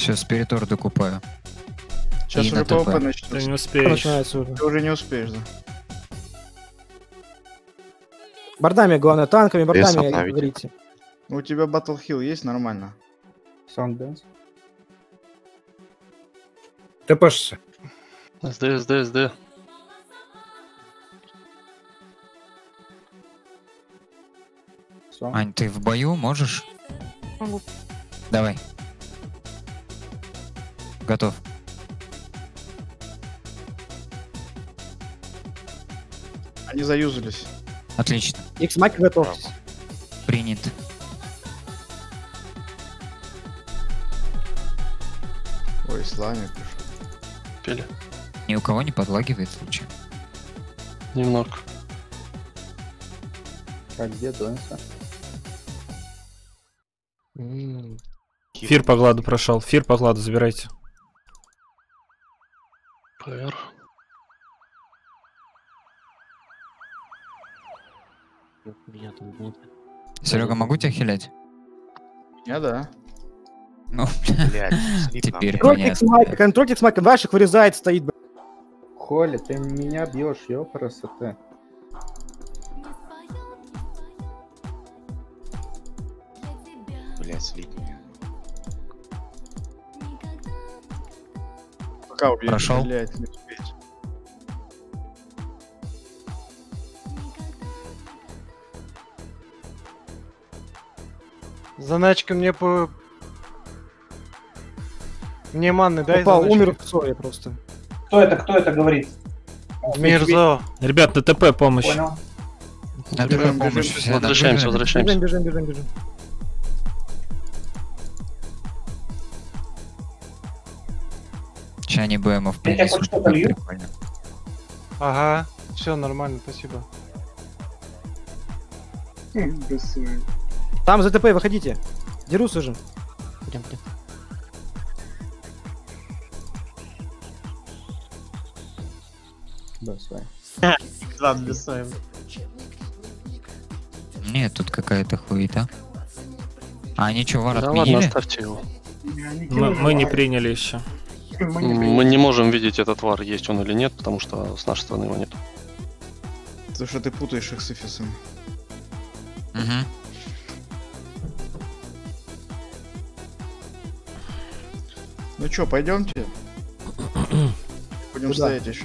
Сейчас спиритор докупаю. Сейчас И уже на ПВП ТП. Ты начнется. не успеешь. Начинается уже. Ты уже не успеешь, да. Бардами, главное, танками, оставите. говорите. Ну, У тебя Battle Hill есть нормально? Саундбенс. ТПшься. СД, СД, СД. Ань, ты в бою можешь? Могу. Давай. Готов. Они заюзались. Отлично. X-Мак готовьтесь. Принят. Ой, слами пришел. Пели. Ни у кого не подлагивает случай. Немного. Так, где Дуэнса? Фир по гладу прошел. Фир по гладу забирайте. ПР. Серега, могу тебя хилять? Я да. Ну, Блядь, теперь понятно. X-Мак, контроль X-Мак, ваших вырезает, стоит, блядь. Холи, ты меня бьешь, ёпрст. Блядь, слип меня. Пока убьешь. Прошел. Блядь, не успеть. Заначка мне по... Мне манны дай, Упал, умер в ссоре просто. Кто это, кто это говорит? Мирзо. Ребят, на ТП помощь. Понял. На Бежим, ТП помощь. Возвращаемся, да, возвращаемся. Бежим, бежим, бежим, они БМов принесут. что-то будет? Прикольно. Ага. Все нормально, спасибо. Там за ТП, выходите. Дерутся же. Да, свои. Нет, тут какая-то хуета. А они что, вар Да ладно, оставьте его. Мы, мы не приняли еще. Мы не можем видеть этот вар, есть он или нет, потому что с нашей стороны его нет. Потому что ты путаешь их с Эфисом. Мгм. Ну чё, пойдемте? Будем Куда? стоять еще.